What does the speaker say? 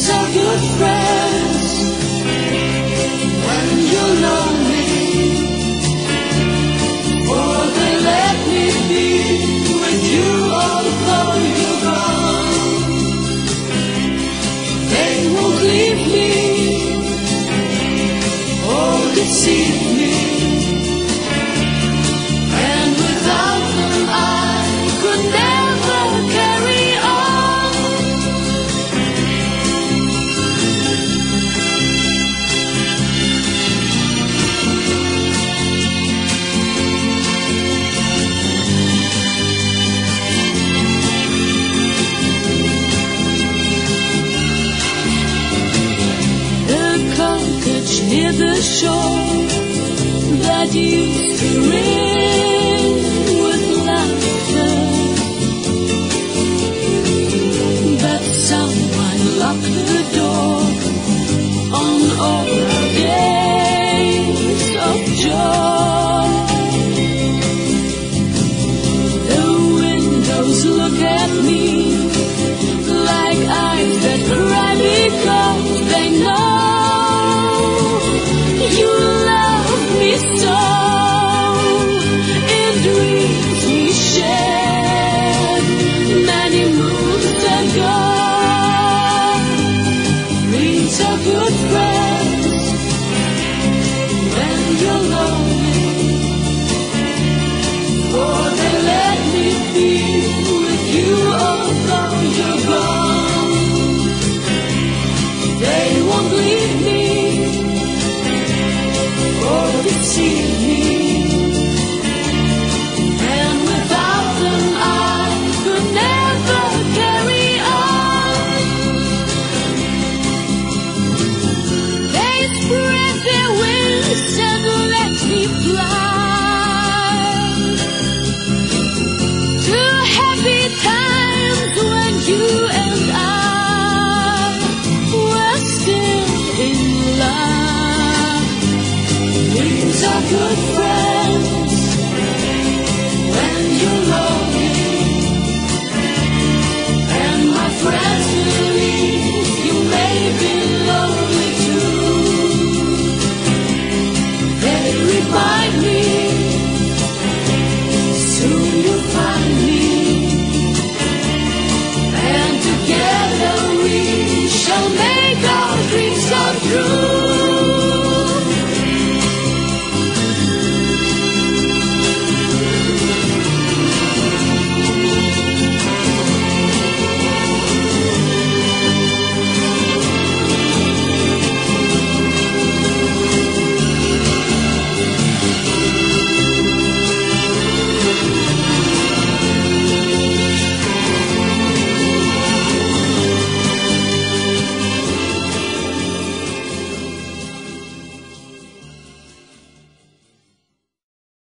These are good friends church near the shore that used to ring with laughter. But someone locked the door on all our days of joy. The windows look at me like eyes that cry because. good friend.